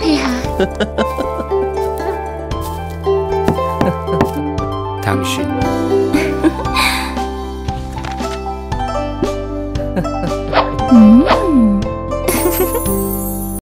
태아 당신. 음.